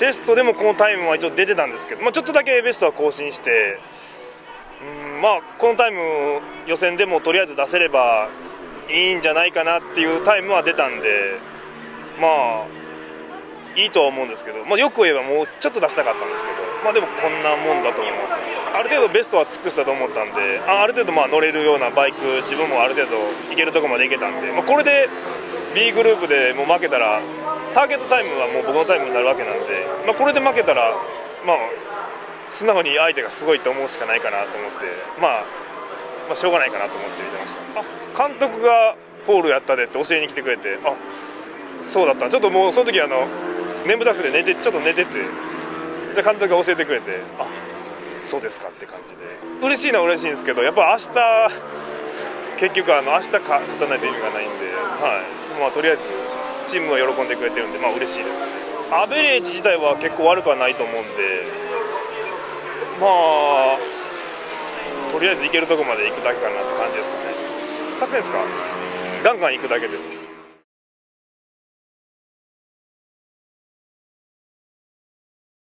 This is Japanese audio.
テストでもこのタイムは一応出てたんですけど、まあ、ちょっとだけベストは更新してうんまあこのタイム予選でもとりあえず出せればいいんじゃないかなっていうタイムは出たんでまあいいとは思うんですけど、まあ、よく言えばもうちょっと出したかったんですけど、まあ、でもこんなもんだと思います。ある程度ベストは尽くしたと思ったんであある程度まあ乗れるようなバイク自分もある程度いけるとこまでいけたんで、まあ、これで B グループでも負けたらターゲットタイムはもう僕のタイムになるわけなんで、まあ、これで負けたらまあ素直に相手がすごいと思うしかないかなと思って、まあ、まあしょうがないかなと思って見てました。あ監督がポールやったでって教えに来てくれてあそうだった。ちょっともうその時あの眠たくて寝てちょっと寝ててで監督が教えてくれてあそうですかって感じで。嬉しいのは嬉しいんですけどやっぱ明日結局あの明日か勝たないと意味がないんで、はい。まあ、とりあえずチームが喜んでくれてるんで、まあ嬉しいです。アベレージ自体は結構悪くはないと思うんでまあとりあえず行けるとこまで行くだけかなって感じですかね。作戦ですか？ガンガン行くだけです。